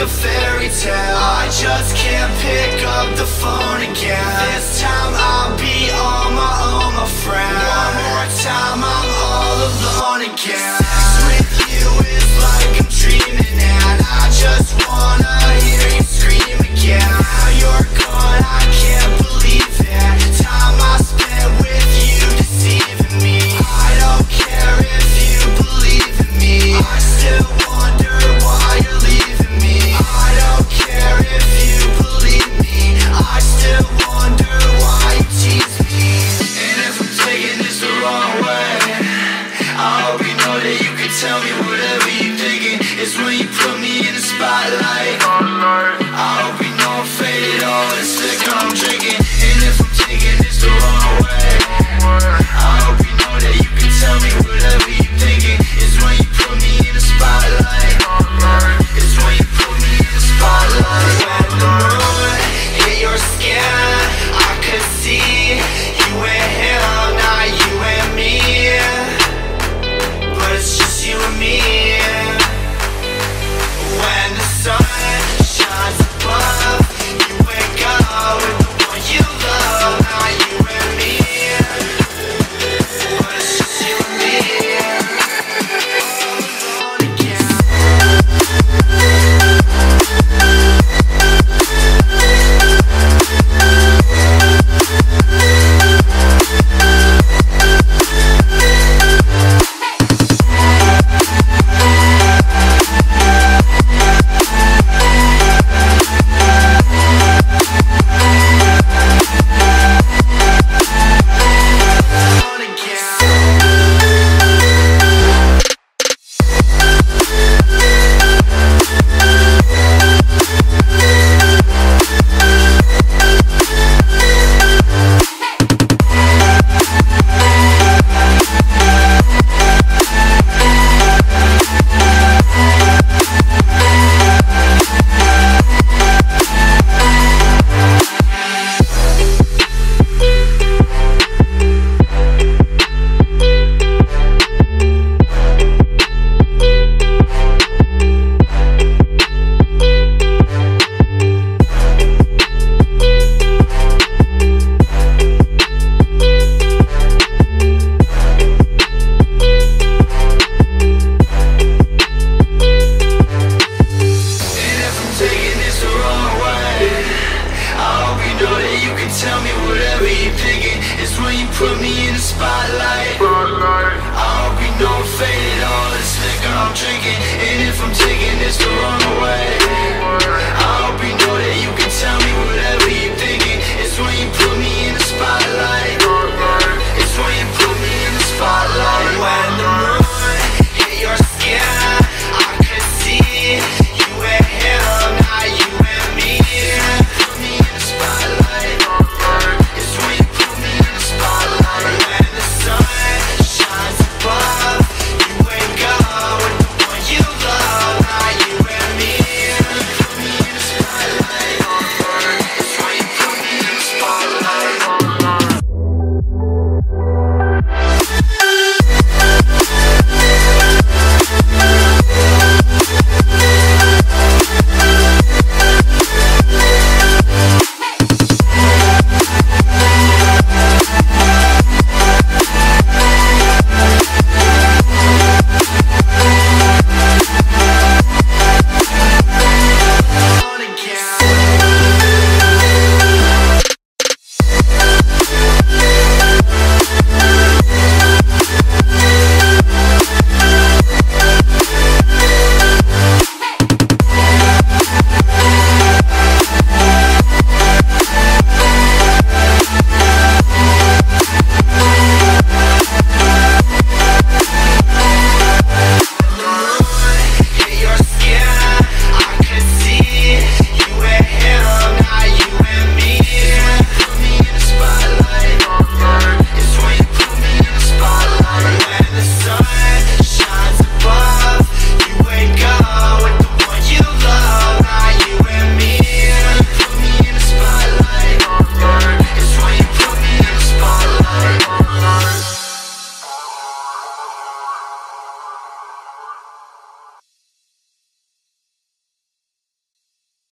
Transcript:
a fairy tale. I just can't pick up the phone again. This time tell me whatever you taking this the wrong way. I hope you know that you can tell me whatever you're thinking. It's when you put me in the spotlight. I hope you know I'm faded, all this liquor I'm drinking. And if I'm taking this the wrong way. high.